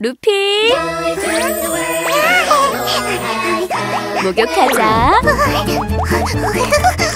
루피. 목욕하자.